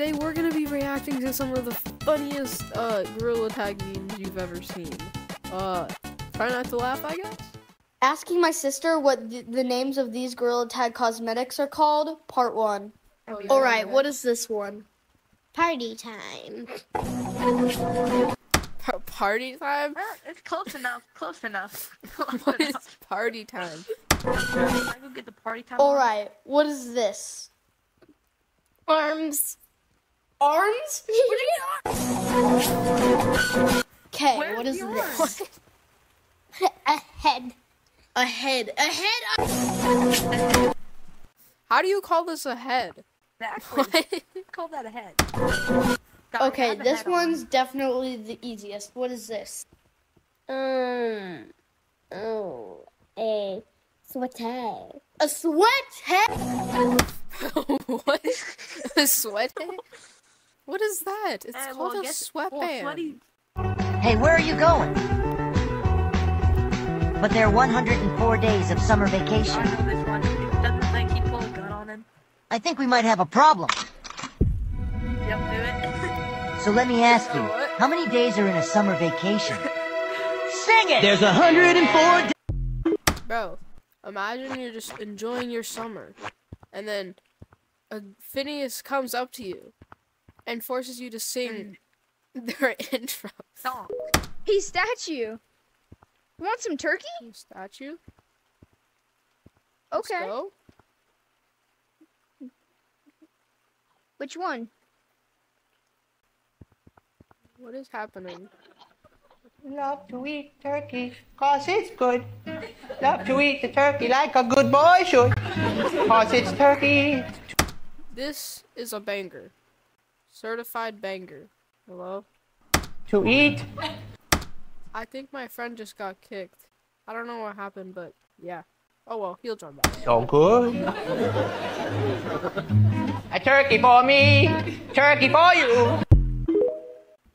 today we're gonna be reacting to some of the funniest uh, Gorilla Tag memes you've ever seen. Uh, try not to laugh, I guess. Asking my sister what the, the names of these Gorilla Tag cosmetics are called, part one. Oh, yeah, All right, yeah. what is this one? Party time. Pa- party time? Well, it's close enough. Close enough. Close What is enough. party time? Can I go get the party time? All on? right, what is this? Arms. Arms? Okay, what is the this? A head. A head. A head. How do you call this a head? Exactly. Call that a head. God, Okay, a this head on. one's definitely the easiest. What is this? Um. Oh. A sweater. A sweat head? what? A sweat head? What is that? It's Eh, called well, a guess- sweatband. well. Hey, where are you going? But there are 104 days of summer I vacation. know this one. Doesn't think he pulled a gun on him. I think we might have a problem. Yep, do it. So let me ask you, What? how many days are in a summer vacation? Sing it! There's 104. Bro, imagine you're just enjoying your summer, and then a Phineas comes up to you and forces you to sing mm. their intro. Song. Hey, statue. You want some turkey? Statue? Let's Okay. go. Which one? What is happening? Love to eat turkey, cause it's good. Love to eat the turkey like a good boy should, cause it's turkey. This is a banger. Certified banger. Hello? To eat. I think my friend just got kicked. I don't know what happened, but yeah. Oh well, he'll join back. So good. A turkey for me, turkey for you.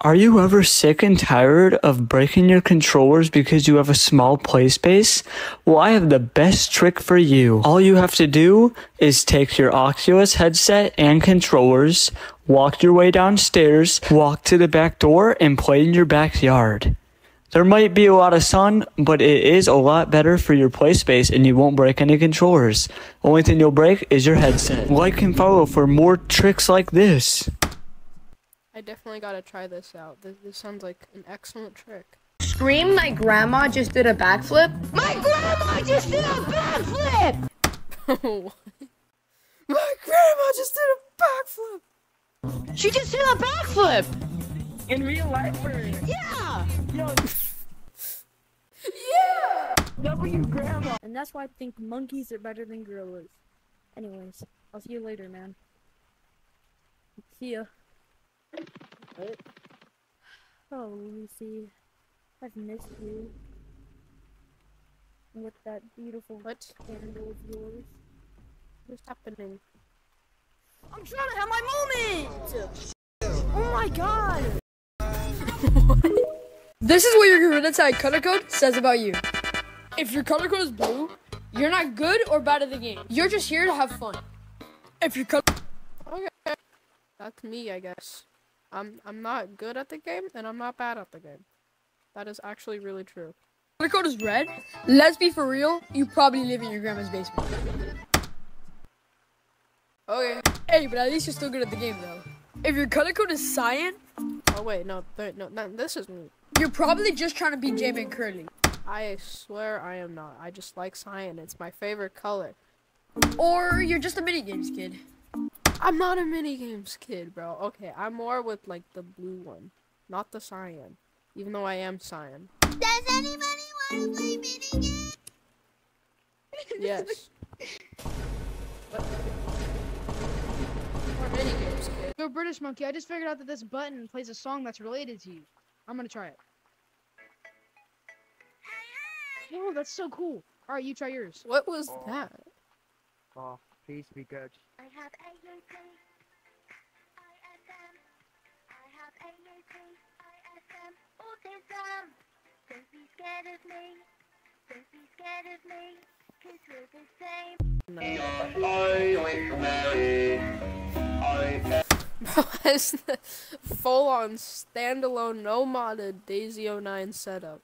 Are you ever sick and tired of breaking your controllers because you have a small play space? Well, I have the best trick for you. All you have to do is take your Oculus headset and controllers, walk your way downstairs, walk to the back door, and play in your backyard. There might be a lot of sun, but it is a lot better for your play space and you won't break any controllers. Only thing you'll break is your headset. Like and follow for more tricks like this. I definitely gotta try this out. This, this sounds like an excellent trick. Scream, my grandma just did a backflip. My grandma just did a backflip. What? My grandma just did a backflip! She just did a backflip. In real life, or Yeah. W grandma. And that's why I think monkeys are better than gorillas. Anyways, I'll see you later, man. See ya. Oh, Lucy. I've missed you. With that beautiful What? candle of yours. What's happening? I'm trying to have my moment! Oh my god! This is what your Gorilla Tag color code says about you. If your color code is blue, you're not good or bad at the game. You're just here to have fun. If your color Okay. That's me, I guess. I'm I'm not good at the game and I'm not bad at the game. That is actually really true. color code is red, let's be for real, you probably live in your grandma's basement. Okay. Hey, but at least you're still good at the game though. If your color code is cyan, Oh wait, no, no, no, this is me. you're probably just trying to be J-Man Curly. I swear I am not. I just like cyan. It's my favorite color. Or you're just a minigames kid. I'm not a minigames kid, bro. Okay, I'm more with like the blue one, not the cyan. Even though I am cyan. Does anybody want to play minigame? Yes. What? More minigames, kid. Yo, British Monkey, I just figured out that this button plays a song that's related to you. I'm gonna try it. Oh, that's so cool. Alright, you try yours. What was that? Oh, please be good. I have AAT, ISM. I have AAT, ISM, autism. Don't be scared of me. Don't be scared of me. Cause we're the same. has the full on standalone, no modded Daisy 09 setup.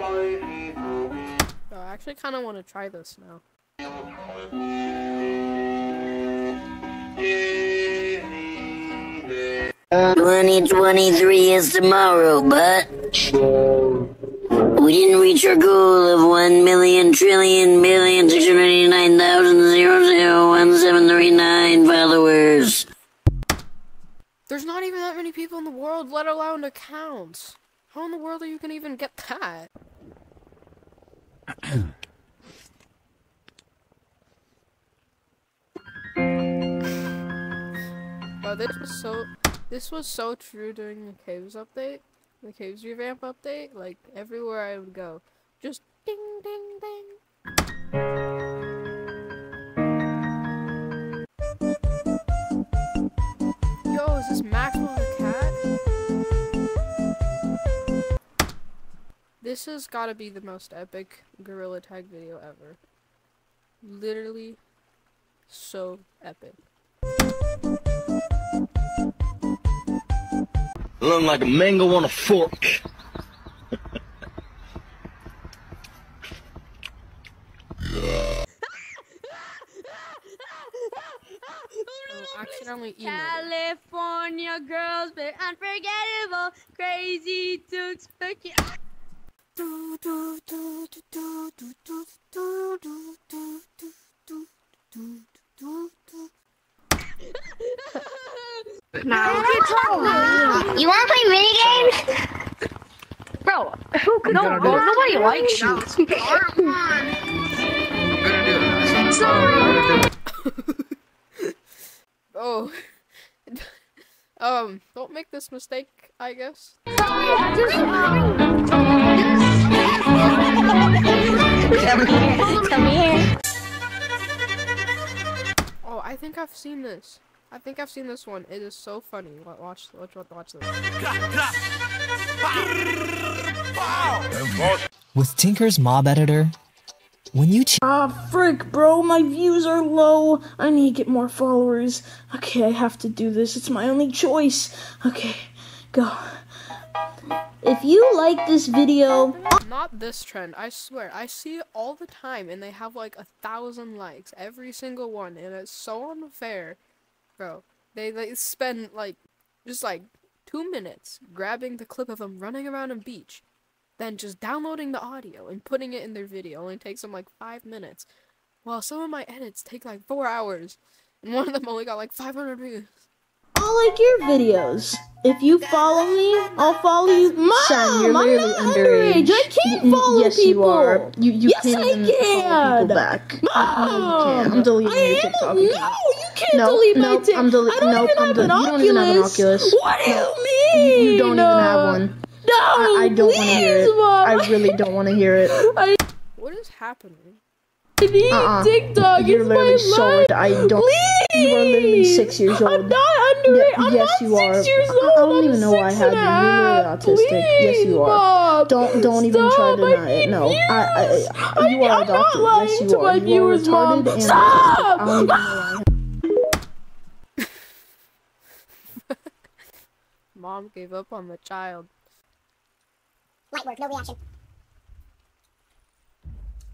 Oh, I actually kind of want to try this now. 2023 is tomorrow, but we didn't reach our goal of 1 million trillion billion 689,000 followers. There's not even that many people in the world, let alone accounts. How in the world are you gonna even get that? oh, this was so. This was so true during the caves update, the caves revamp update. Like everywhere I would go, just ding ding ding. Yo, is this Maxwell This has got to be the most epic gorilla tag video ever. Literally, so epic. Looking like a mango on a fork. Oh, accidentally. California girls, they're unforgettable, crazy to spectacular. You wanna play mini games? Bro, who could no, bro, nobody likes you. Oh. um, don't make this mistake, I guess. Come here. Oh, I think I've seen this. I think I've seen this one. It is so funny. Watch, watch, watch, watch this. With Tinker's Mob Editor, when you ch- Ah, frick, bro, my views are low. I need to get more followers. Okay, I have to do this. It's my only choice. Okay, go. If you like this video, Not this trend. I swear. I see it all the time, and they have like a thousand likes every single one, and it's so unfair, bro. They they spend like just like two minutes grabbing the clip of them running around a beach, then just downloading the audio and putting it in their video. It Only takes them like five minutes, while some of my edits take like four hours, and one of them only got like 500 views. I'll like your videos. If you follow me, I'll follow you. Mom, Son, you're I'm literally not underage. I can't Y- follow yes, people. you are. You you yes, can't I even follow can. people back. Mom, No, you can't. I'm deleting I your am- TikTok. No, you can't Nope, delete my nope, Tik- I'm dele- I don't nope, even I'm have de- an you don't even have an Oculus. Oculus. What do you mean? You, you don't even have Uh, one. No, I, I don't want to hear it. Mom. I really don't want to hear it. I, What is happening? I need Uh-uh. TikTok. You're it's literally my so. life. I don't. Please. You are literally six years old. I'm not under Ye- it. I'm yes, not you six are. years I- old. I don't I'm even know why I have had you. You're literally half. autistic. yes, you are. Mom, Don't don't even try stop. to I deny it. No, I, I, I you I- are I'm not adopted. lying Yes, you to are. my you viewers, are Mom. and Stop. I don't even know why. Mom gave up on the child. Light work, no reaction.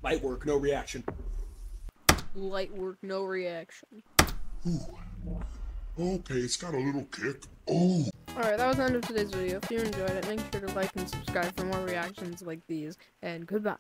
Light work, no reaction. Light work, no reaction. Okay, it's got a little kick. Oh. Alright, that was the end of today's video. If you enjoyed it, make sure to like and subscribe for more reactions like these, and goodbye.